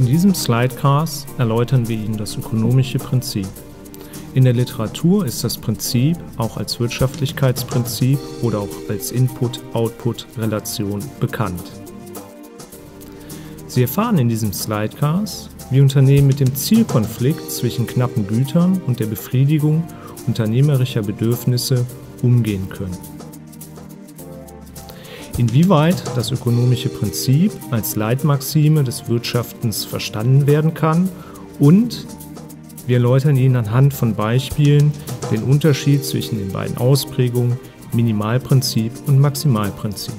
In diesem Slidecast erläutern wir Ihnen das ökonomische Prinzip. In der Literatur ist das Prinzip auch als Wirtschaftlichkeitsprinzip oder auch als Input-Output-Relation bekannt. Sie erfahren in diesem Slidecast, wie Unternehmen mit dem Zielkonflikt zwischen knappen Gütern und der Befriedigung unternehmerischer Bedürfnisse umgehen können. Inwieweit das ökonomische Prinzip als Leitmaxime des Wirtschaftens verstanden werden kann und wir erläutern Ihnen anhand von Beispielen den Unterschied zwischen den beiden Ausprägungen Minimalprinzip und Maximalprinzip.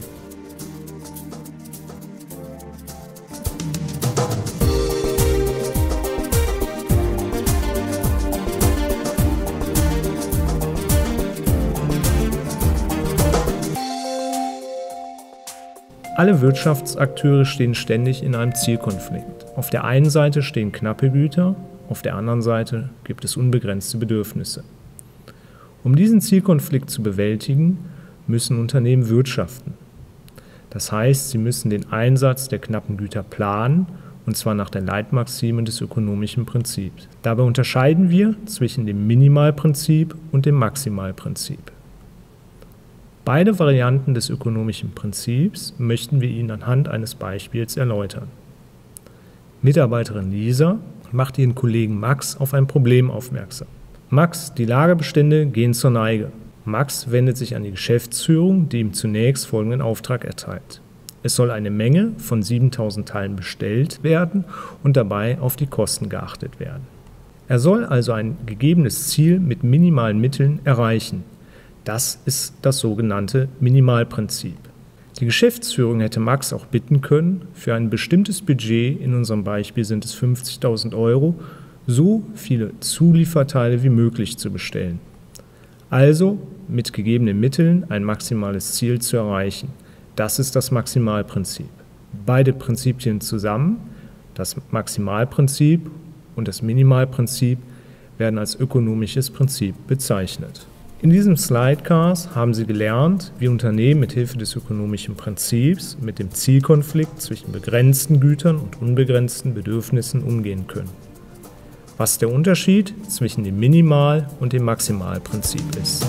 Alle Wirtschaftsakteure stehen ständig in einem Zielkonflikt. Auf der einen Seite stehen knappe Güter, auf der anderen Seite gibt es unbegrenzte Bedürfnisse. Um diesen Zielkonflikt zu bewältigen, müssen Unternehmen wirtschaften. Das heißt, sie müssen den Einsatz der knappen Güter planen, und zwar nach den Leitmaximen des ökonomischen Prinzips. Dabei unterscheiden wir zwischen dem Minimalprinzip und dem Maximalprinzip. Beide Varianten des ökonomischen Prinzips möchten wir Ihnen anhand eines Beispiels erläutern. Mitarbeiterin Lisa macht ihren Kollegen Max auf ein Problem aufmerksam. Max, die Lagerbestände gehen zur Neige. Max wendet sich an die Geschäftsführung, die ihm zunächst folgenden Auftrag erteilt. Es soll eine Menge von 7000 Teilen bestellt werden und dabei auf die Kosten geachtet werden. Er soll also ein gegebenes Ziel mit minimalen Mitteln erreichen. Das ist das sogenannte Minimalprinzip. Die Geschäftsführung hätte Max auch bitten können, für ein bestimmtes Budget, in unserem Beispiel sind es 50.000 Euro, so viele Zulieferteile wie möglich zu bestellen. Also mit gegebenen Mitteln ein maximales Ziel zu erreichen. Das ist das Maximalprinzip. Beide Prinzipien zusammen, das Maximalprinzip und das Minimalprinzip, werden als ökonomisches Prinzip bezeichnet. In diesem Slidecast haben Sie gelernt, wie Unternehmen mit Hilfe des ökonomischen Prinzips mit dem Zielkonflikt zwischen begrenzten Gütern und unbegrenzten Bedürfnissen umgehen können. Was der Unterschied zwischen dem Minimal- und dem Maximalprinzip ist.